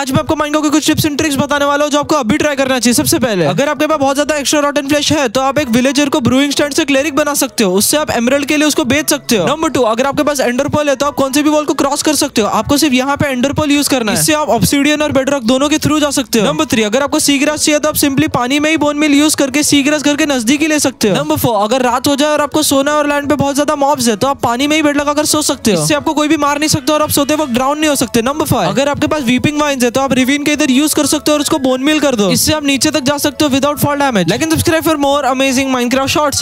आज मैं आपको माइंडो के कुछ टिप्स एंड ट्रिक्स बताने वाला हूँ जो आपको अभी ट्राई करना चाहिए सबसे पहले। अगर आपके पास बहुत ज़्यादा एक्स्ट्रा रॉटन फ्लैश है तो आप एक विलेजर को ब्रूइंग स्टैंड से क्लेरिक बना सकते हो। उससे आप एमरल के लिए उसको बेच सकते हो। नंबर टू अगर आपके पास एंडरपोल है तो आप कौन से भी वॉल को क्रॉस कर सकते हो। आपको सिर्फ़ यहाँ पे एंडरपोल यूज़ करना है। इससे आप ऑब्सीडियन और बेडरॉक दोनों के थ्रू जा सकते हो। नंबर थ्री अगर आपको सी ग्रास चाहिए तो आप सिंपली पानी में ही बोन मिल यूज़ करके सी ग्रास घर के नज़दीक ही ले सकते हो। नंबर फोर अगर रात हो जाए और आपको सोना और लैंड पे बहुत ज़्यादा मॉब्स है तो आप पानी में ही बेड लगाकर सो सकते हो। इससे आपको कोई भी मार नहीं सकते और आप सोते वक्त ड्राउन नहीं हो सकते। नंबर फाइव अगर आपके पास वीपिंग वाइन्स है तो आप रिवीन के इधर यूज़ कर सकते हो और उसको बोन मिल कर दो। इससे आप नीचे तक जा सकते हो विदाउट फॉल डैमेज लेकिन subscribe for more amazing Minecraft shorts